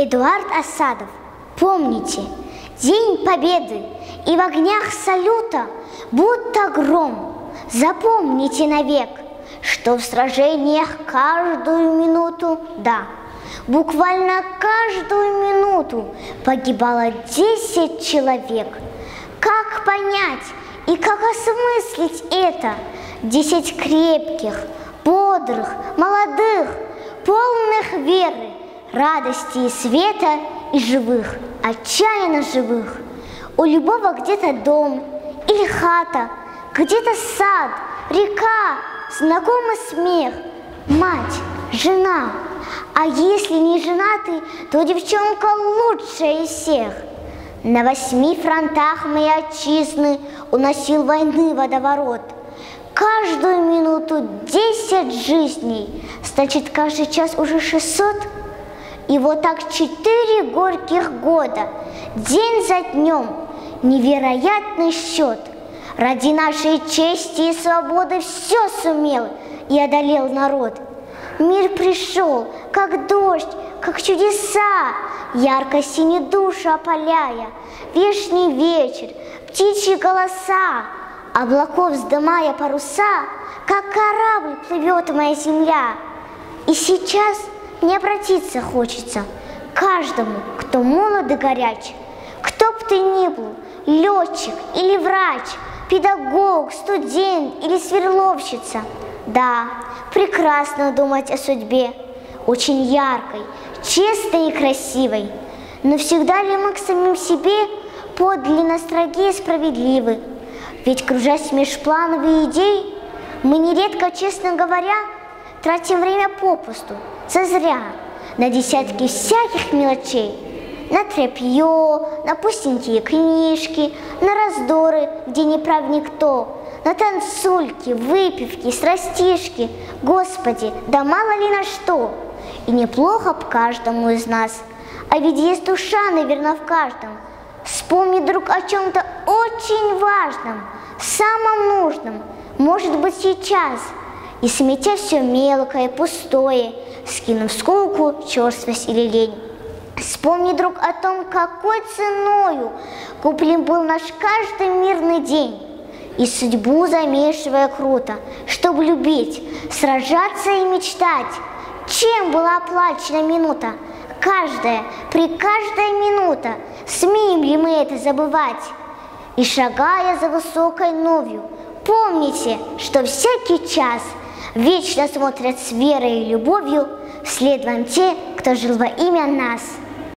Эдуард Осадов, помните, День Победы и в огнях салюта будто гром. Запомните навек, что в сражениях каждую минуту, да, буквально каждую минуту погибало десять человек. Как понять и как осмыслить это? Десять крепких, бодрых, молодых, полных веры, радости и света и живых, отчаянно живых. У любого где-то дом или хата, где-то сад, река, знакомый смех, мать, жена. А если не женатый, то девчонка лучшая из всех. На восьми фронтах моей отчизны уносил войны водоворот. Каждую минуту десять жизней, значит, каждый час уже шестьсот. И вот так четыре горьких года, день за днем, невероятный счет. Ради нашей чести и свободы все сумел и одолел народ. Мир пришел, как дождь, как чудеса, ярко-синий душу опаляя, вешний вечер, птичьи голоса, облаков вздымая паруса, как корабль плывет моя земля. И сейчас не обратиться хочется каждому, кто молод и горяч, кто б ты ни был, летчик или врач, педагог, студент или сверловщица. Да, прекрасно думать о судьбе, очень яркой, честной и красивой. Но всегда ли мы к самим себе подлинно строги и справедливы? Ведь, кружась межплановые идеи, мы нередко, честно говоря, тратим время попусту, зазря, на десятки всяких мелочей, на тряпье, на пустенькие книжки, на раздоры, где не прав никто, на танцульки, выпивки, страстишки. Господи, да мало ли на что. И неплохо б каждому из нас. А ведь есть душа, наверное, в каждом. Вспомни, друг, о чем-то очень важном, самом нужном, может быть, сейчас. И сметя все мелкое, пустое, скинув скуку, черствость или лень. Вспомни, друг, о том, какой ценою куплен был наш каждый мирный день и судьбу замешивая круто, чтобы любить, сражаться и мечтать. Чем была оплачена минута? Каждая, при каждой минута, смеем ли мы это забывать? И шагая за высокой новью, помните, что всякий час вечно смотрят с верой и любовью вслед вам те, кто жил во имя нас.